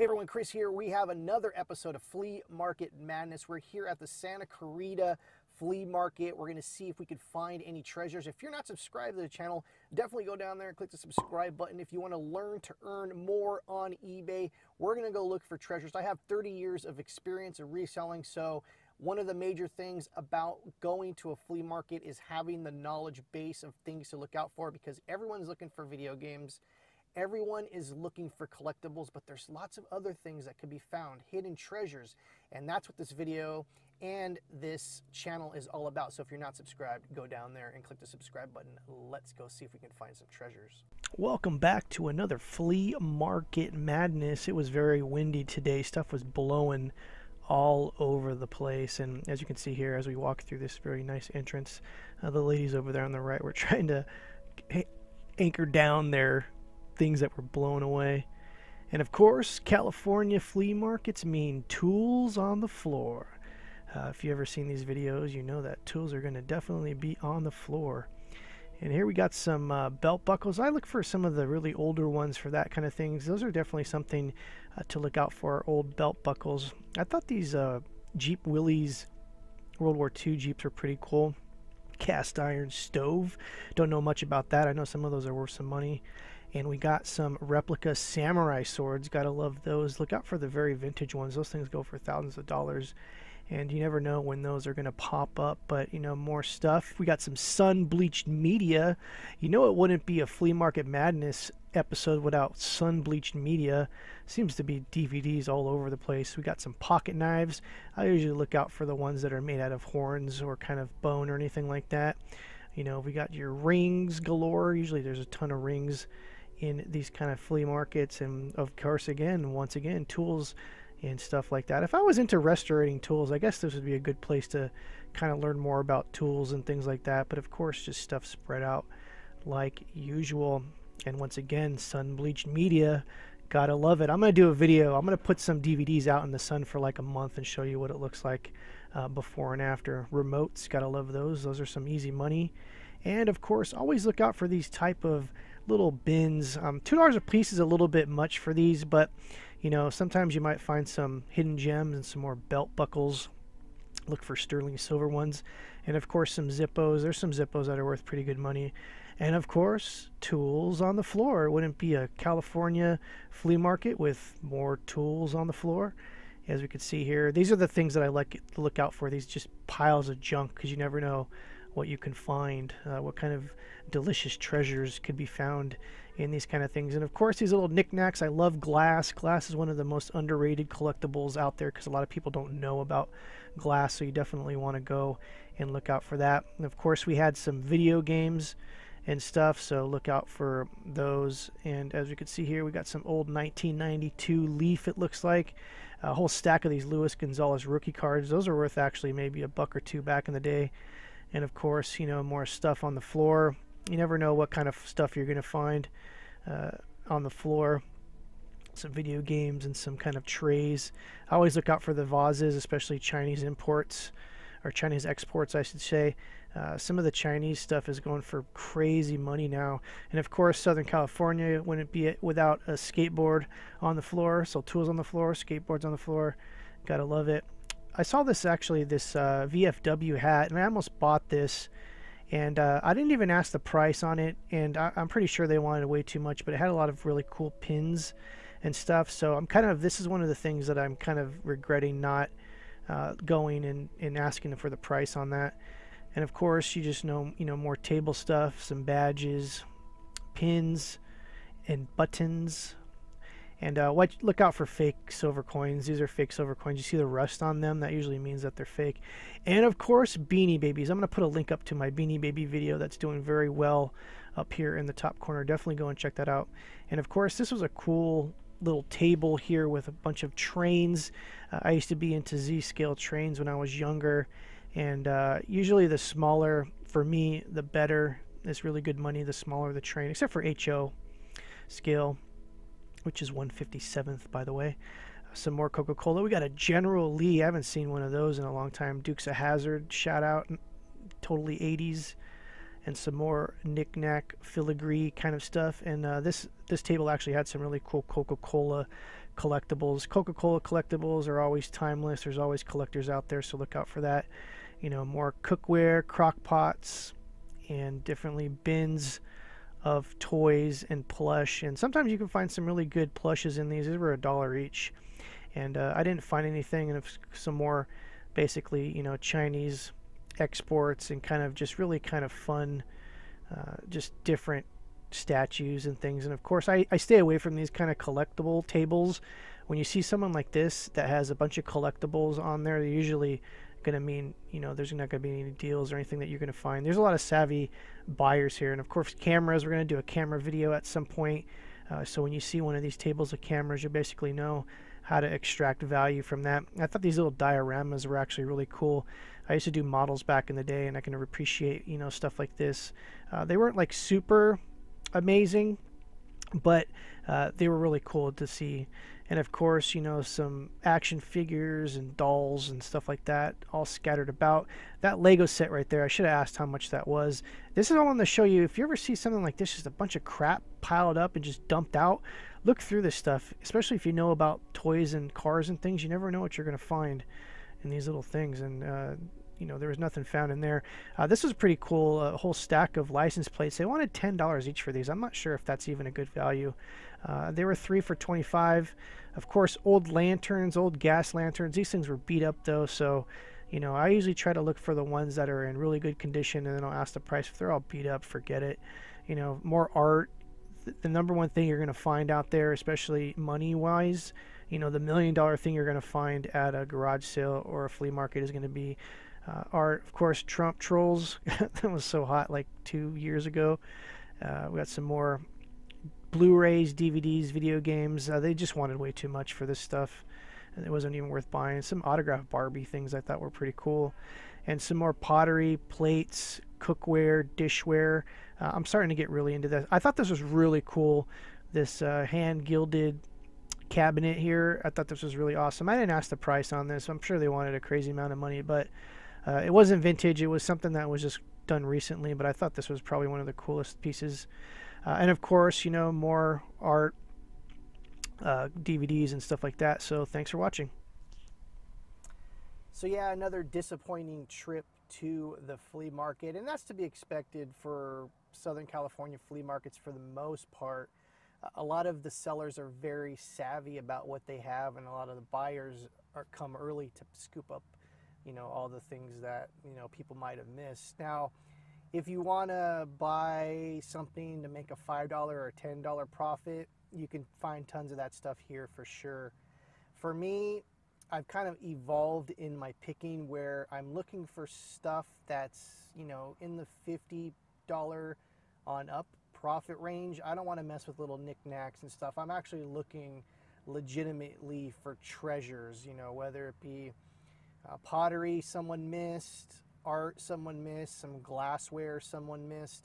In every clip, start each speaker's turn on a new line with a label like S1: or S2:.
S1: Hey everyone, Chris here. We have another episode of Flea Market Madness. We're here at the Santa Clarita Flea Market. We're going to see if we could find any treasures. If you're not subscribed to the channel, definitely go down there and click the subscribe button. If you want to learn to earn more on eBay, we're going to go look for treasures. I have 30 years of experience in reselling, so one of the major things about going to a flea market is having the knowledge base of things to look out for because everyone's looking for video games Everyone is looking for collectibles, but there's lots of other things that could be found, hidden treasures. And that's what this video and this channel is all about. So if you're not subscribed, go down there and click the subscribe button. Let's go see if we can find some treasures.
S2: Welcome back to another flea market madness. It was very windy today. Stuff was blowing all over the place. And as you can see here, as we walk through this very nice entrance, uh, the ladies over there on the right were trying to anchor down their things that were blown away. And of course, California flea markets mean tools on the floor. Uh, if you've ever seen these videos, you know that tools are going to definitely be on the floor. And here we got some uh, belt buckles. I look for some of the really older ones for that kind of things. Those are definitely something uh, to look out for, old belt buckles. I thought these uh, Jeep Willys World War II Jeeps were pretty cool. Cast iron stove. Don't know much about that. I know some of those are worth some money. And we got some replica samurai swords. Gotta love those. Look out for the very vintage ones. Those things go for thousands of dollars. And you never know when those are going to pop up. But, you know, more stuff. We got some sun bleached media. You know, it wouldn't be a flea market madness episode without sun bleached media. Seems to be DVDs all over the place. We got some pocket knives. I usually look out for the ones that are made out of horns or kind of bone or anything like that. You know, we got your rings galore. Usually there's a ton of rings in these kind of flea markets and of course again once again tools and stuff like that. If i was into restorating tools i guess this would be a good place to kind of learn more about tools and things like that. But of course just stuff spread out like usual. And once again sun bleached media gotta love it. I'm gonna do a video. I'm gonna put some dvds out in the sun for like a month and show you what it looks like uh, before and after. Remotes gotta love those. Those are some easy money. And of course always look out for these type of little bins. Um, $2 a piece is a little bit much for these, but you know, sometimes you might find some hidden gems and some more belt buckles. Look for sterling silver ones. And of course, some Zippos. There's some Zippos that are worth pretty good money. And of course, tools on the floor. Wouldn't be a California flea market with more tools on the floor. As we can see here, these are the things that I like to look out for. These just piles of junk because you never know what you can find, uh, what kind of delicious treasures could be found in these kind of things. And of course, these little knickknacks. I love glass. Glass is one of the most underrated collectibles out there because a lot of people don't know about glass, so you definitely want to go and look out for that. And of course, we had some video games and stuff, so look out for those. And as we can see here, we got some old 1992 Leaf, it looks like. A whole stack of these Luis Gonzalez rookie cards. Those are worth actually maybe a buck or two back in the day and of course you know more stuff on the floor. You never know what kind of stuff you're going to find uh, on the floor. Some video games and some kind of trays. I always look out for the vases especially Chinese imports or Chinese exports I should say. Uh, some of the Chinese stuff is going for crazy money now. And of course Southern California wouldn't be without a skateboard on the floor so tools on the floor skateboards on the floor. Gotta love it I saw this actually, this uh, VFW hat, and I almost bought this. And uh, I didn't even ask the price on it, and I, am pretty sure they wanted way too much, but it had a lot of really cool pins and stuff. So I'm kind of, this is one of the things that I'm kind of regretting not uh, going and, and asking for the price on that. And of course, you just know, you know, more table stuff, some badges, pins, and buttons and uh, watch, look out for fake silver coins. These are fake silver coins. You see the rust on them? That usually means that they're fake. And of course, Beanie Babies. I'm going to put a link up to my Beanie Baby video that's doing very well up here in the top corner. Definitely go and check that out. And of course, this was a cool little table here with a bunch of trains. Uh, I used to be into Z-scale trains when I was younger. And uh, usually the smaller, for me, the better. It's really good money the smaller the train, except for HO scale which is 157th, by the way. Some more Coca Cola. We got a General Lee. I haven't seen one of those in a long time. Dukes of Hazard, shout out. Totally 80s. And some more knickknack filigree kind of stuff. And uh, this this table actually had some really cool Coca Cola collectibles. Coca-Cola collectibles are always timeless. There's always collectors out there, so look out for that. You know, more cookware, crock pots, and differently bins of toys and plush. And sometimes you can find some really good plushes in these. These were a dollar each. And uh, I didn't find anything. And some more basically, you know, Chinese exports and kind of just really kind of fun, uh, just different statues and things. And of course, I, I stay away from these kind of collectible tables. When you see someone like this that has a bunch of collectibles on there, they're usually going to mean, you know, there's not going to be any deals or anything that you're going to find. There's a lot of savvy buyers here. And of course, cameras, we're going to do a camera video at some point. Uh, so when you see one of these tables of cameras, you basically know how to extract value from that. I thought these little dioramas were actually really cool. I used to do models back in the day, and I can appreciate, you know, stuff like this. Uh, they weren't like super amazing, but uh, they were really cool to see and of course you know some action figures and dolls and stuff like that all scattered about. That lego set right there i should have asked how much that was. This is all i want to show you. If you ever see something like this just a bunch of crap piled up and just dumped out look through this stuff especially if you know about toys and cars and things. You never know what you're going to find in these little things. And uh, you know there was nothing found in there. Uh, this was pretty cool. A whole stack of license plates. They wanted ten dollars each for these. I'm not sure if that's even a good value. Uh, they were three for 25. Of course, old lanterns, old gas lanterns. These things were beat up though, so you know I usually try to look for the ones that are in really good condition, and then I'll ask the price. If they're all beat up, forget it. You know, more art. The number one thing you're going to find out there, especially money wise, you know, the million dollar thing you're going to find at a garage sale or a flea market is going to be uh, art. Of course, Trump trolls. that was so hot like two years ago. Uh, we got some more Blu-rays, DVDs, video games. Uh, they just wanted way too much for this stuff, and it wasn't even worth buying. Some autographed Barbie things I thought were pretty cool, and some more pottery, plates, cookware, dishware. Uh, I'm starting to get really into this. I thought this was really cool. This uh, hand gilded cabinet here. I thought this was really awesome. I didn't ask the price on this. I'm sure they wanted a crazy amount of money, but uh, it wasn't vintage. It was something that was just done recently. But I thought this was probably one of the coolest pieces uh, and of course, you know, more art, uh, DVDs, and stuff like that. So thanks for watching.
S1: So, yeah, another disappointing trip to the flea market, and that's to be expected for Southern California flea markets for the most part. A lot of the sellers are very savvy about what they have, and a lot of the buyers are come early to scoop up, you know, all the things that you know people might have missed. Now, if you want to buy something to make a $5 or $10 profit, you can find tons of that stuff here for sure. For me, I've kind of evolved in my picking where I'm looking for stuff that's, you know, in the $50 on up profit range. I don't want to mess with little knickknacks and stuff. I'm actually looking legitimately for treasures, you know, whether it be uh, pottery someone missed, art someone missed, some glassware someone missed,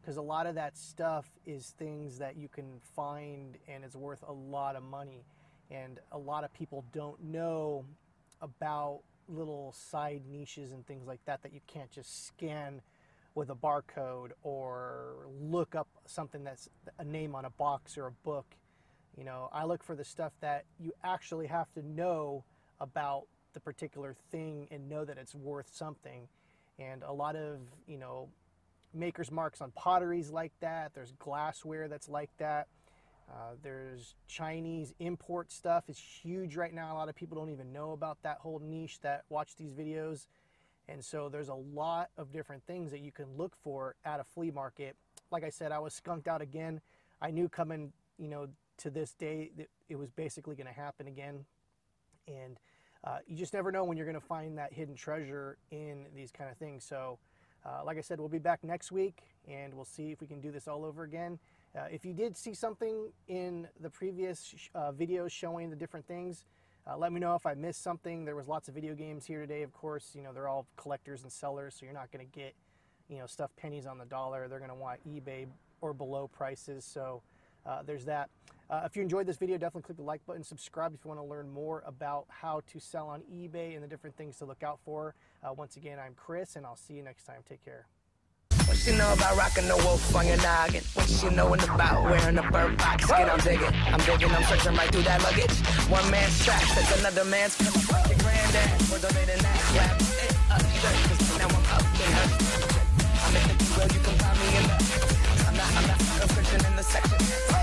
S1: because a lot of that stuff is things that you can find and it's worth a lot of money. And a lot of people don't know about little side niches and things like that that you can't just scan with a barcode or look up something that's a name on a box or a book. You know, I look for the stuff that you actually have to know about the particular thing and know that it's worth something. And a lot of, you know, maker's marks on potteries like that. There's glassware that's like that. Uh, there's Chinese import stuff is huge right now. A lot of people don't even know about that whole niche that watch these videos. And so there's a lot of different things that you can look for at a flea market. Like I said, I was skunked out again. I knew coming, you know, to this day that it was basically going to happen again. And uh, you just never know when you're going to find that hidden treasure in these kind of things. So, uh, like I said, we'll be back next week and we'll see if we can do this all over again. Uh, if you did see something in the previous uh, videos showing the different things, uh, let me know if I missed something. There was lots of video games here today, of course. You know, they're all collectors and sellers, so you're not going to get, you know, stuff pennies on the dollar. They're going to want eBay or below prices. So uh, there's that. Uh, if you enjoyed this video, definitely click the like button, subscribe if you want to learn more about how to sell on eBay and the different things to look out for. Uh, once again, I'm Chris, and I'll see you next time. Take care.
S3: What you know about rocking the wolf on your noggin? What you knowin' about wearing a bird box digging, I'm digging, I'm searching right through that luggage. One man's trash, that's another man's fuck your granddad. We're donating that I'm in the you can find me in the. I'm not, I'm not in the section.